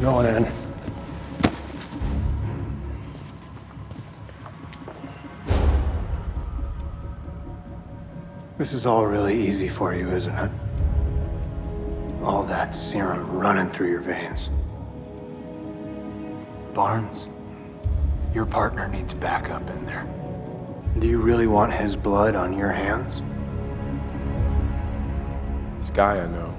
Going in. This is all really easy for you, isn't it? All that serum running through your veins. Barnes, your partner needs backup in there. Do you really want his blood on your hands? This guy I know.